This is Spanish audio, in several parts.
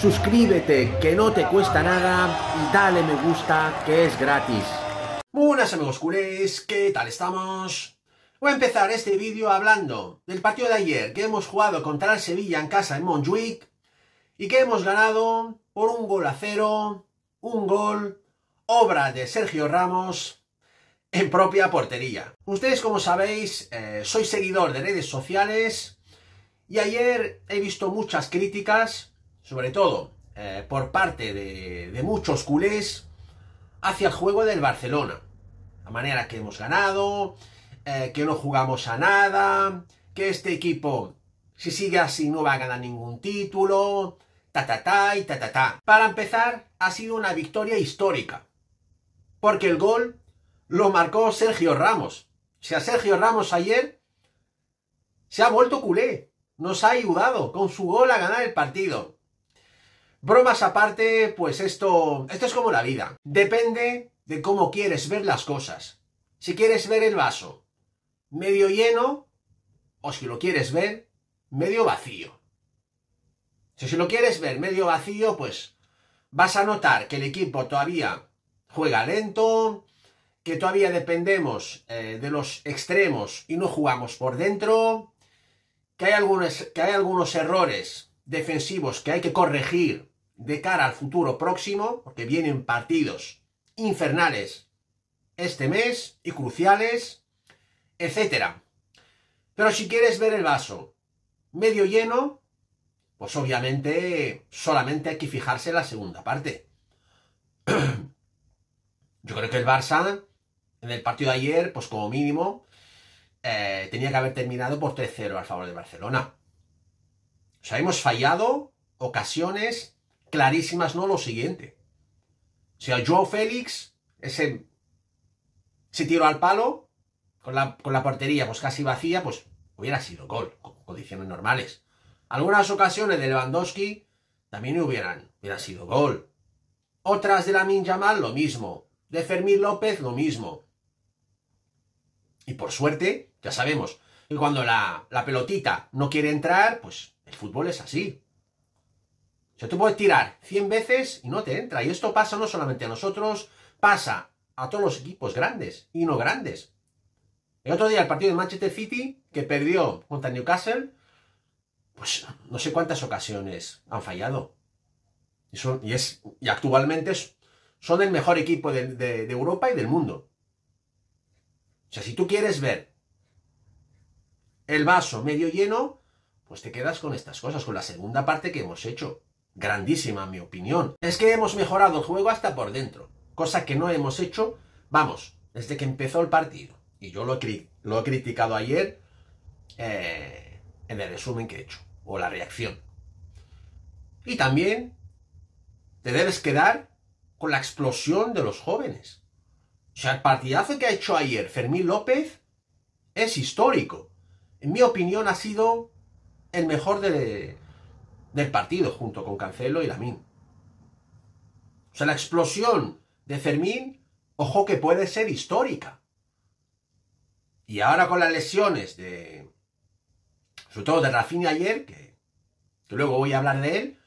suscríbete que no te cuesta nada y dale me gusta que es gratis. Buenas amigos culés, ¿qué tal estamos? Voy a empezar este vídeo hablando del partido de ayer que hemos jugado contra el Sevilla en casa en Montjuic y que hemos ganado por un gol a cero, un gol, obra de Sergio Ramos en propia portería. Ustedes como sabéis, eh, soy seguidor de redes sociales y ayer he visto muchas críticas, sobre todo eh, por parte de, muchos culés, hacia el juego del Barcelona. La manera que hemos ganado, eh, que no jugamos a nada, que este equipo, si sigue así, no va a ganar ningún título, ta ta ta y ta ta ta. Para empezar, ha sido una victoria histórica. Porque el gol lo marcó Sergio Ramos. O sea, Sergio Ramos ayer se ha vuelto culé nos ha ayudado con su gol a ganar el partido. Bromas aparte, pues esto, esto es como la vida. Depende de cómo quieres ver las cosas. Si quieres ver el vaso medio lleno o si lo quieres ver medio vacío. Si lo quieres ver medio vacío, pues vas a notar que el equipo todavía juega lento, que todavía dependemos eh, de los extremos y no jugamos por dentro, que hay, algunos, que hay algunos errores defensivos que hay que corregir de cara al futuro próximo, porque vienen partidos infernales este mes y cruciales, etc. Pero si quieres ver el vaso medio lleno, pues obviamente solamente hay que fijarse en la segunda parte. Yo creo que el Barça, en el partido de ayer, pues como mínimo, eh, tenía que haber terminado por 3-0 al favor de Barcelona. O sea, hemos fallado ocasiones clarísimas, no lo siguiente. O sea, Joe Félix, ese, ese tiro al palo, con la, con la portería pues casi vacía, pues hubiera sido gol, con condiciones normales. Algunas ocasiones de Lewandowski también hubieran, hubiera sido gol. Otras de la Yamal, lo mismo. De Fermín López, lo mismo. Y por suerte, ya sabemos que cuando la, pelotita no quiere entrar, pues el fútbol es así. O sea, tú puedes tirar 100 veces y no te entra. Y esto pasa no solamente a nosotros, pasa a todos los equipos grandes y no grandes. El otro día el partido de Manchester City, que perdió contra Newcastle, pues no sé cuántas ocasiones han fallado. Y, es, y actualmente son el mejor equipo de Europa y del mundo. O sea, si tú quieres ver el vaso medio lleno, pues te quedas con estas cosas, con la segunda parte que hemos hecho. Grandísima, en mi opinión. Es que hemos mejorado el juego hasta por dentro, cosa que no hemos hecho, vamos, desde que empezó el partido. Y yo lo he, criticado ayer eh, en el resumen que he hecho, o la reacción. Y también te debes quedar con la explosión de los jóvenes. O sea, el partidazo que ha hecho ayer Fermín López es histórico en mi opinión, ha sido el mejor del partido, junto con Cancelo y Lamín. O sea, la explosión de Fermín, ojo que puede ser histórica. Y ahora con las lesiones de, sobre todo de Rafinha ayer, que, que luego voy a hablar de él,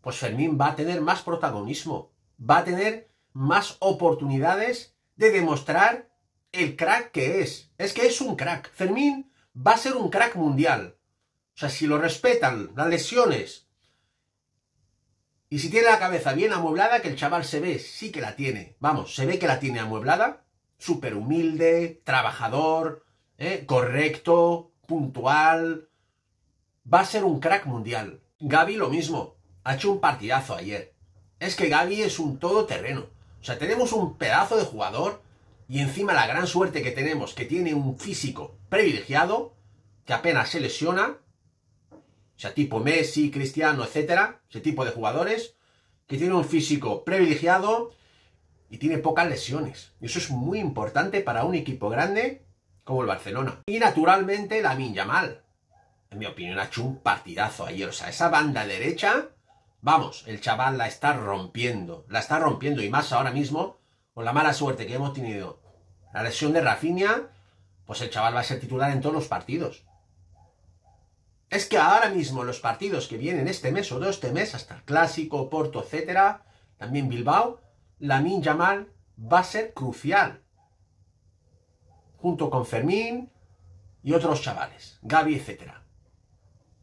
pues Fermín va a tener más protagonismo, va a tener más oportunidades de demostrar el crack que es. Es que es un crack. Fermín va a ser un crack mundial. O sea, si lo respetan las lesiones y si tiene la cabeza bien amueblada, que el chaval se ve, sí que la tiene. Vamos, se ve que la tiene amueblada. Súper humilde, trabajador, ¿eh? correcto, puntual. Va a ser un crack mundial. Gaby lo mismo. Ha hecho un partidazo ayer. Es que Gaby es un todoterreno. O sea, tenemos un pedazo de jugador y encima la gran suerte que tenemos, que tiene un físico privilegiado, que apenas se lesiona, o sea, tipo Messi, Cristiano, etcétera, ese tipo de jugadores, que tiene un físico privilegiado y tiene pocas lesiones. Y eso es muy importante para un equipo grande como el Barcelona. Y naturalmente la Yamal. En mi opinión ha hecho un partidazo ayer. O sea, esa banda derecha, vamos, el chaval la está rompiendo. La está rompiendo y más ahora mismo con la mala suerte que hemos tenido la lesión de Rafinha, pues el chaval va a ser titular en todos los partidos. Es que ahora mismo los partidos que vienen este mes o dos este mes, hasta el Clásico, Porto, etcétera, también Bilbao, Lamin Yamal va a ser crucial. Junto con Fermín y otros chavales, Gaby, etcétera.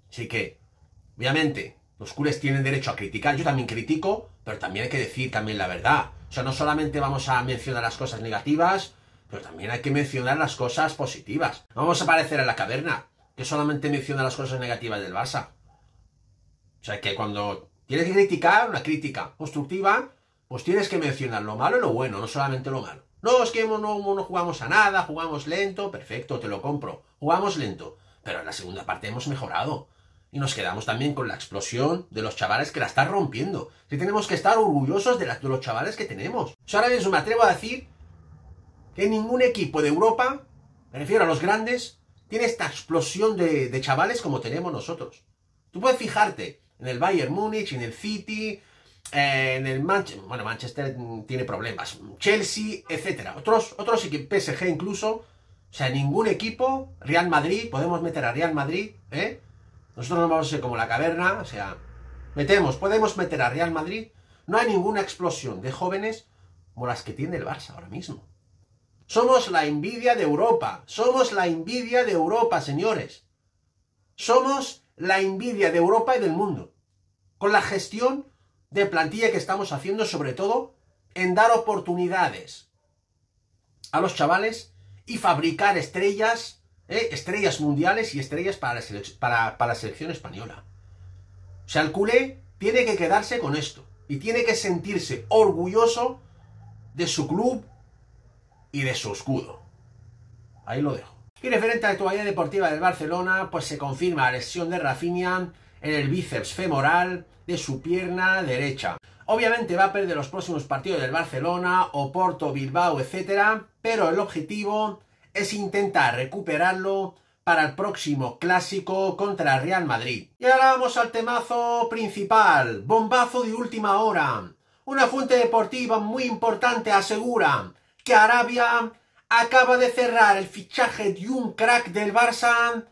Así que, obviamente, los culés tienen derecho a criticar, yo también critico, pero también hay que decir también la verdad. O sea, no solamente vamos a mencionar las cosas negativas, pero también hay que mencionar las cosas positivas. No vamos a aparecer en la caverna, que solamente menciona las cosas negativas del Barça. O sea, que cuando tienes que criticar, una crítica constructiva, pues tienes que mencionar lo malo y lo bueno, no solamente lo malo. No, es que no, no, jugamos a nada, jugamos lento, perfecto, te lo compro. Jugamos lento, pero en la segunda parte hemos mejorado. Y nos quedamos también con la explosión de los chavales que la están rompiendo. Si tenemos que estar orgullosos de, de los chavales que tenemos. Yo ahora mismo me atrevo a decir que ningún equipo de Europa, me refiero a los grandes, tiene esta explosión de, chavales como tenemos nosotros. Tú puedes fijarte en el Bayern Múnich, en el City, en el Manchester, bueno, Manchester tiene problemas, Chelsea, etcétera. Otros, otros equipos, PSG incluso, o sea, ningún equipo, Real Madrid, podemos meter a Real Madrid, ¿eh? Nosotros no vamos a ser como la caverna, o sea, metemos, podemos meter a Real Madrid. No hay ninguna explosión de jóvenes como las que tiene el Barça ahora mismo. Somos la envidia de Europa. Somos la envidia de Europa, señores. Somos la envidia de Europa y del mundo. Con la gestión de plantilla que estamos haciendo, sobre todo en dar oportunidades a los chavales y fabricar estrellas ¿eh? estrellas mundiales y estrellas para la, para, la selección española. O sea, el culé tiene que quedarse con esto y tiene que sentirse orgulloso de su club y de su escudo. Ahí lo dejo. Y referente a la actualidad deportiva del Barcelona, pues se confirma la lesión de Rafinha en el bíceps femoral de su pierna derecha. Obviamente va a perder los próximos partidos del Barcelona, Oporto, Bilbao, etc. Pero el objetivo es intentar recuperarlo para el próximo clásico contra Real Madrid. Y ahora vamos al temazo principal, bombazo de última hora. Una fuente deportiva muy importante asegura que Arabia acaba de cerrar el fichaje de un crack del Barça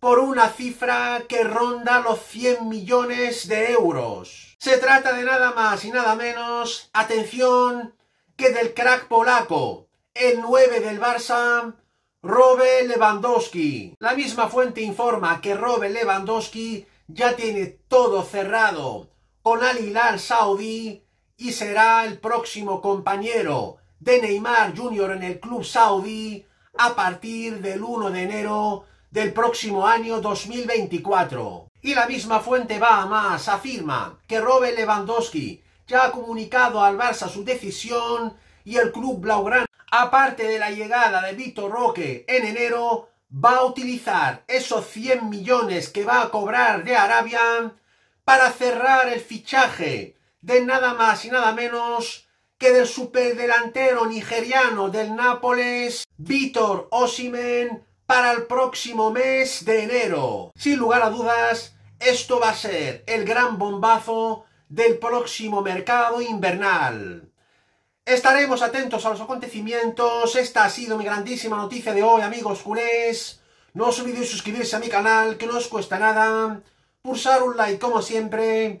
por una cifra que ronda los 100 millones de euros. Se trata de nada más y nada menos, atención, que del crack polaco, el 9 del Barça, Robert Lewandowski. La misma fuente informa que Robert Lewandowski ya tiene todo cerrado con Al Hilal Saudí y será el próximo compañero de Neymar Jr. en el club saudí a partir del 1 de enero del próximo año 2024. Y la misma fuente va a más, afirma que Robert Lewandowski ya ha comunicado al Barça su decisión y el club blaugrana aparte de la llegada de Vitor Roque en enero, va a utilizar esos 100 millones que va a cobrar de Arabia para cerrar el fichaje de nada más y nada menos que del superdelantero nigeriano del Nápoles, Vítor Osimen, para el próximo mes de enero. Sin lugar a dudas, esto va a ser el gran bombazo del próximo mercado invernal. Estaremos atentos a los acontecimientos. Esta ha sido mi grandísima noticia de hoy, amigos culés. No os olvidéis suscribirse a mi canal, que no os cuesta nada. Pulsar un like como siempre.